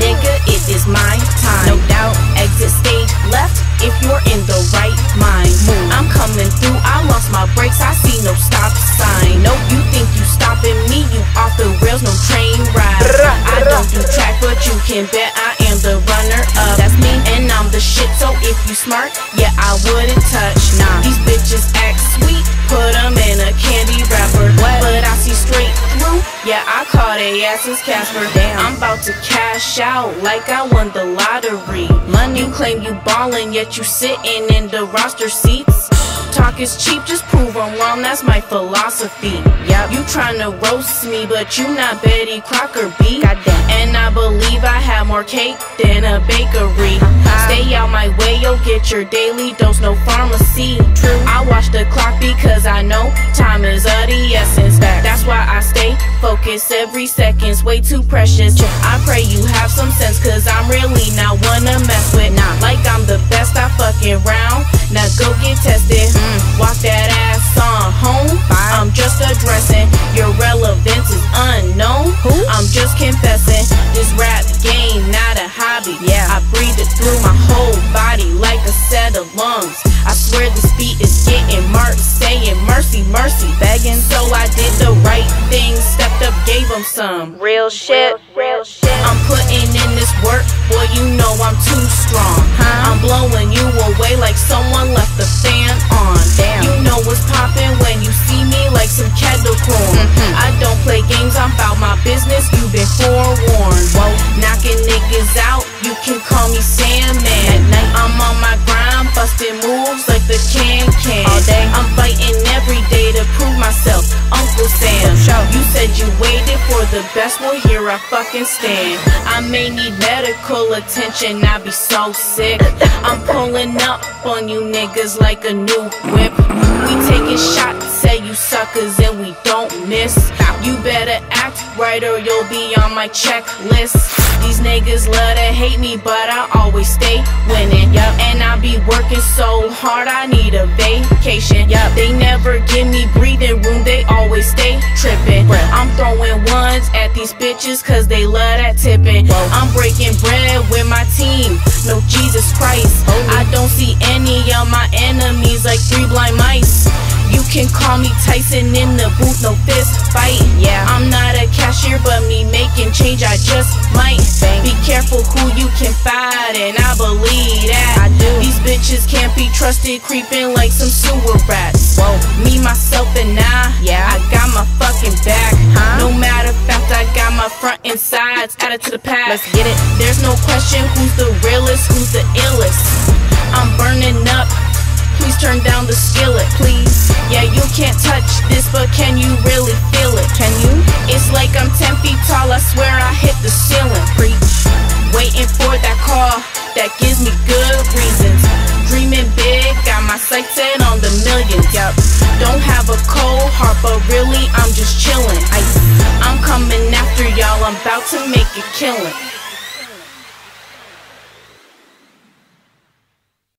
Nigga, it is my time. No doubt, exit stage left if you're in the right mind. I'm coming through, I lost my brakes, I see no stop sign. No, you think you stopping me, you off the rails, no train ride. I don't do track, but you can bet I am the runner up. That's me, and I'm the shit, so if you smart, yeah, I call they asses Casper. Damn, I'm about to cash out like I won the lottery. Money, you claim you ballin', yet you sitting in the roster seats. Talk is cheap, just prove I'm wrong, that's my philosophy. Yep. You tryna roast me, but you not Betty Crocker B. Goddamn. More cake than a bakery. Stay out my way, you'll get your daily dose, no pharmacy. True. I watch the clock because I know time is of the essence. That's why I stay focused every second's way too precious. I pray you have some sense, cause I'm really not one to mess with. Nah, like I'm the best I fucking round. Now go get tested. Mm. Walk mercy, begging. So I did the right thing, stepped up, gave them some Real shit. real shit. I'm putting in this work, boy, you know I'm too strong. Huh? I'm blowing you away like someone left the fan on. Damn. You know what's poppin' when you see me like some kettle corn. Mhm. I don't play games, I'm about my business, you've been forewarned. Whoa, knocking niggas out, you can call me Sandman. Prove myself, Uncle Sam. You said you waited for the best, well here I fucking stand. I may need medical attention, I be so sick. I'm pulling up on you niggas like a new whip. We taking shots, say you suckers and we don't miss. You better act right or you'll be on my checklist. These niggas love to hate me, but I always stay winning. Yup, and I be working so hard, I need a vacation. Yup, they never give me breathing room, they always stay tripping. I'm throwing ones at these bitches cause they love that tipping. I'm breaking bread with my team, no Jesus Christ. I don't see any of my enemies like three blind mice. You can call me Tyson in the booth, no fist cashier, but me making change, I just might. Bang. Be careful who you can fight, and I believe that. I do. These bitches can't be trusted, creeping like some sewer rats. Whoa. Me, myself, and I. Yeah. I got my fucking back. Huh? No matter fact, I got my front and sides added to the pack. Let's get it. There's no question who's the realest, who's the illest. That gives me good reasons. Dreaming big, got my sights set on the millions. Yup. Don't have a cold heart, but really I'm just chilling. I, I'm coming after y'all, I'm about to make a killing.